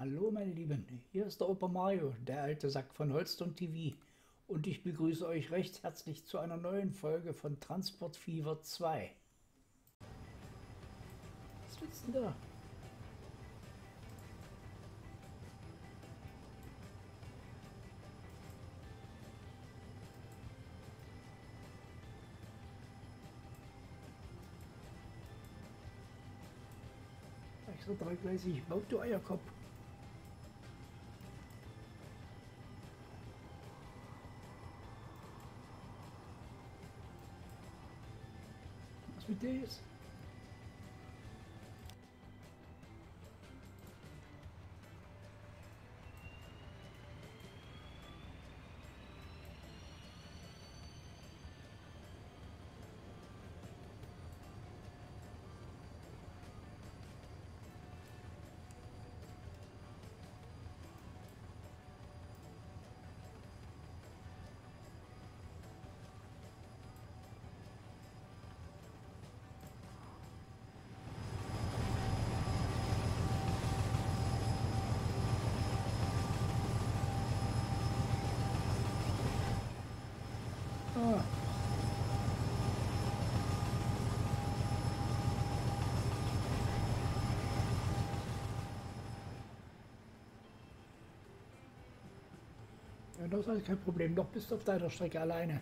Hallo meine Lieben, hier ist der Opa Mario, der alte Sack von Holston TV und ich begrüße euch recht herzlich zu einer neuen Folge von Transport Fever 2. Was willst du denn da? Extra dreigleisig, baut du Eierkopf. Jetzt? Ja, das ist halt kein Problem. Doch bist du auf deiner Strecke alleine.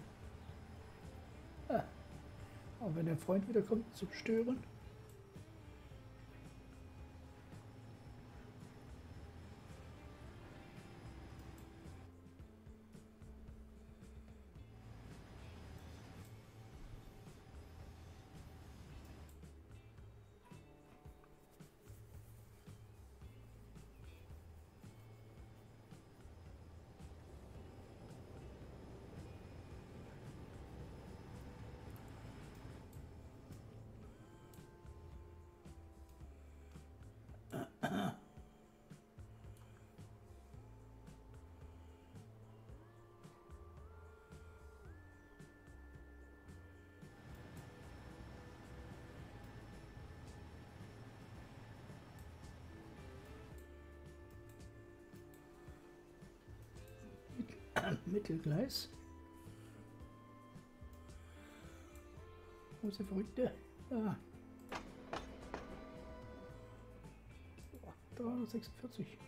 Ah. Aber wenn dein Freund wieder kommt zum Stören. Mittelgleis. Wo ist Verrückte? Da. 346.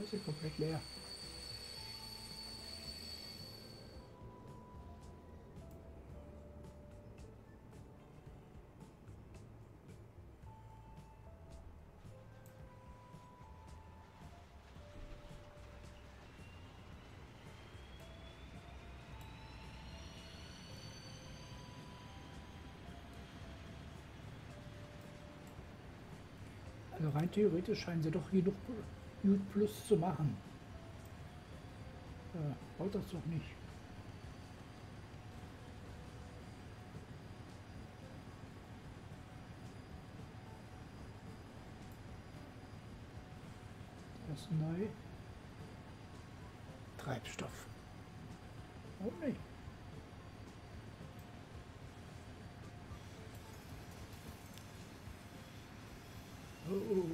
Das ist komplett leer. Rein theoretisch scheinen sie doch genug Gut Plus zu machen. Äh, baut das doch nicht. Das ist neu. Treibstoff. Warum nicht? Oh.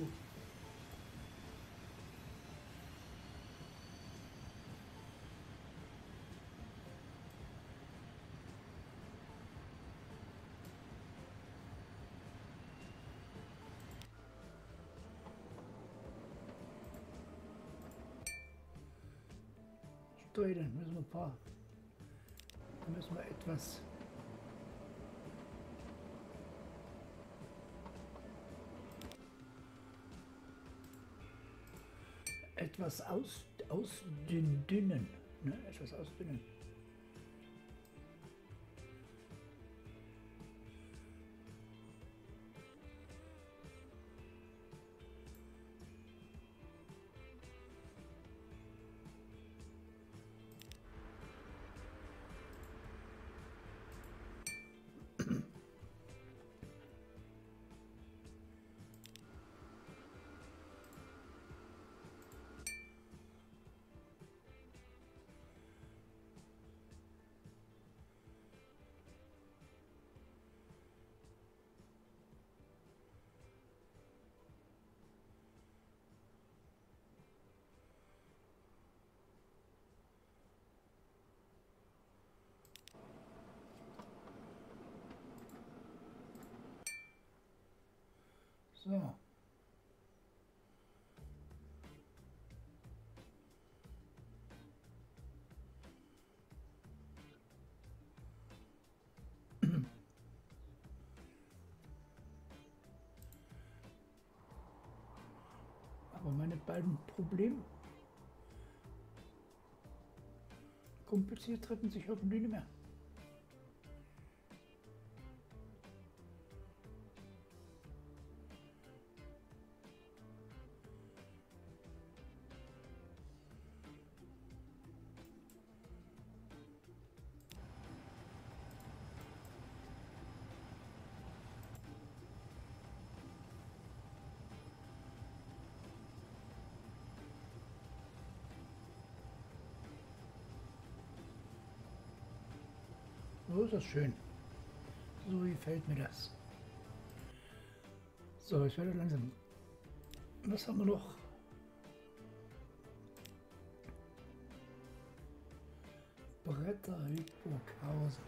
Steuern müssen wir ein paar. Müssen wir etwas etwas aus, ausdünnen. Ne? Etwas ausdünnen. So. Aber meine beiden Probleme kompliziert treffen sich hoffentlich nicht mehr. So ist das schön. So gefällt mir das. So, ich werde langsam. Was haben wir noch? Bretter Hildburghausen.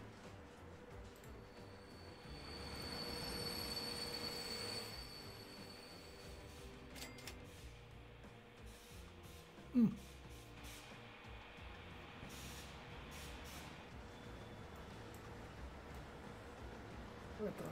Hm. Bretter.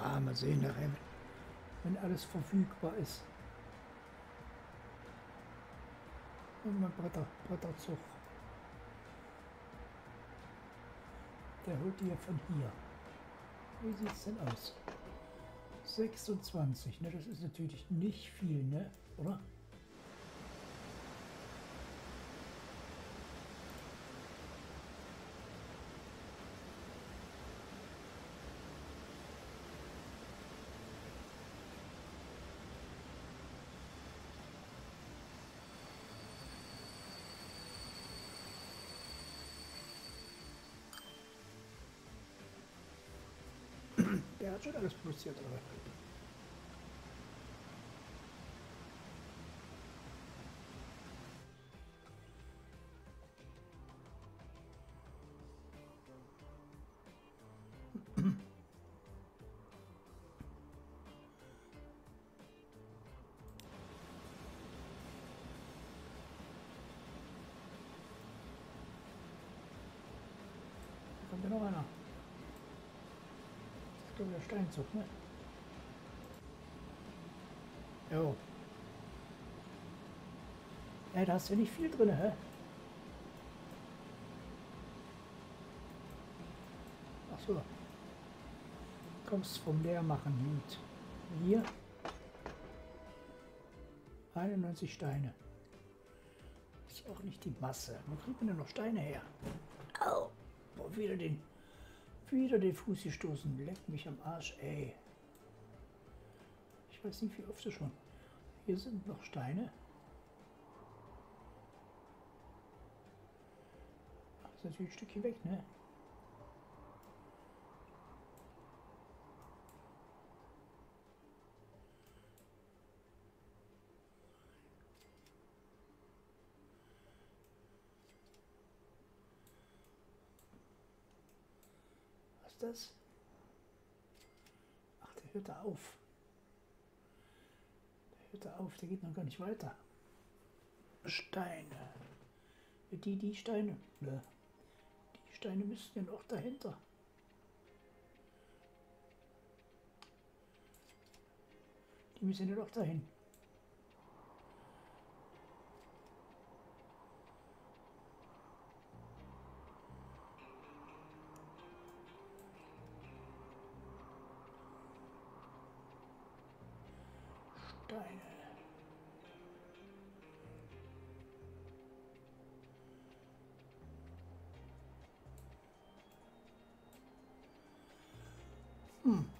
Ah, mal sehen nachher, wenn alles verfügbar ist. Und mein Bretter, Bretterzug. Der holt die ja von hier. Wie sieht es denn aus? 26, ne? Das ist natürlich nicht viel, ne? Oder? Der hat schon alles produziert, aber. Kommt ja der Steinzug, ne? Jo. Ja, da hast du nicht viel drin, hä? Ach so. Kommst vom Leermachen, gut. Hier. 91 Steine. Ist auch nicht die Masse. Wo kriegt man denn noch Steine her? Au! Boah, wieder den wieder den Fuß gestoßen. Leck mich am Arsch, ey. Ich weiß nicht, wie oft schon. Hier sind noch Steine. Ach, ist natürlich ein Stückchen weg, ne? Ist das? Ach, der hört da auf. Der hört da auf, der geht noch gar nicht weiter. Steine. Die, die Steine. Ne? Die Steine müssten ja noch dahinter. Die müssen ja noch dahin. Steine. Hm.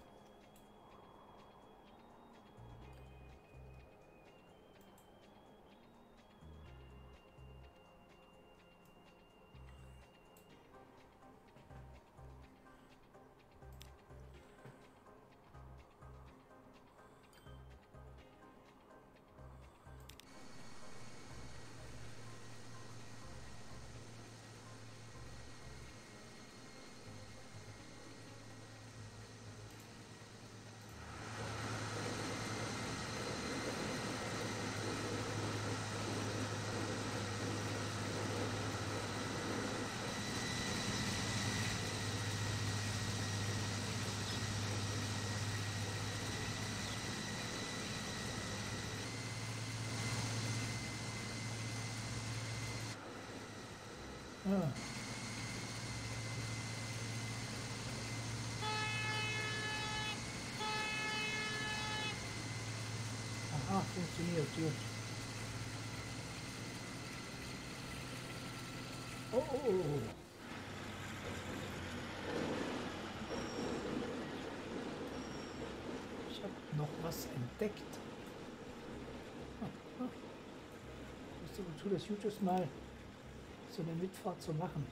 Ah. Aha, funktioniert, gut. Oh, oh, oh. Ich habe noch was entdeckt. Ah, ah. Ich wozu das ist, mal so eine Mitfahrt zu machen.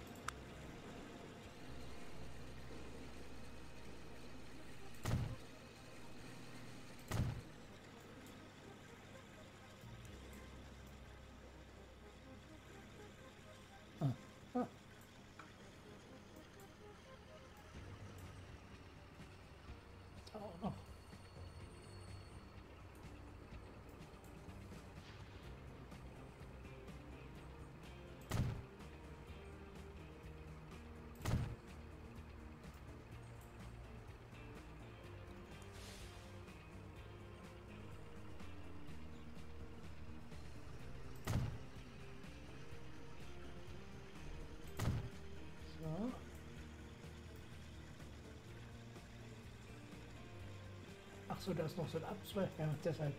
Ach so, da ist noch so ein Abzweig. Ja, deshalb.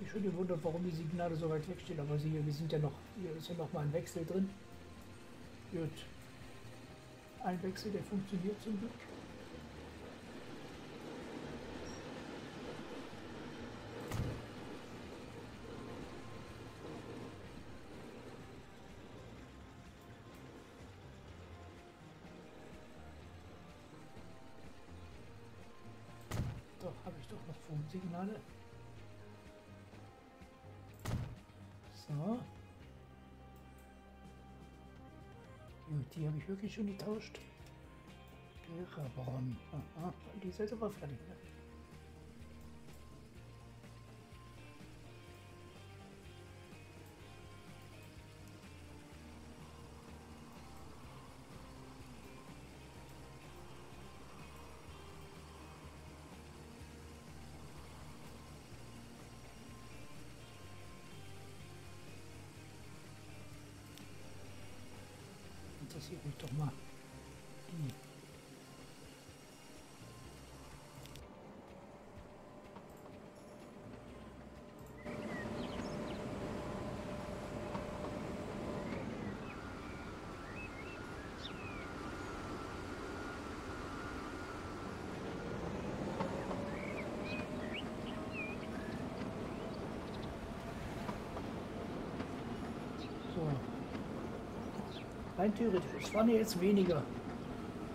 Ich schon gewundert, warum die Signale so weit weg stehen. Aber sie, wir sind ja noch, hier ist ja noch mal ein Wechsel drin. Gut. Ein Wechsel, der funktioniert zum Glück. Funksignale. So. Gut, die habe ich wirklich schon getauscht. Gerabron. Aha, die ist jetzt aber fertig. Ne? Interessiert mich doch mal. Die. So. Rein theoretisch. Es fahren ja jetzt weniger.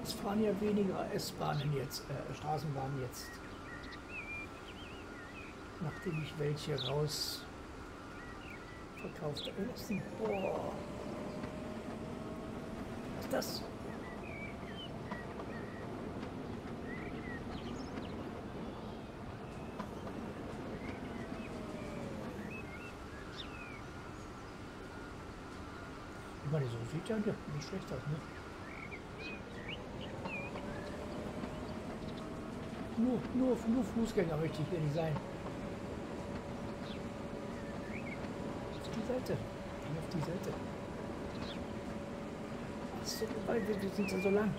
Es fahren ja weniger S-Bahnen jetzt, äh, Straßenbahnen jetzt. Nachdem ich welche raus verkauft Boah. Was ist das? Ich meine, so sieht ja nicht schlecht aus, ne? Nur, nur, nur Fußgänger möchte ich hier nicht sein. Auf die Seite. Auf die Seite. So, weil wir wir sind ja so lang.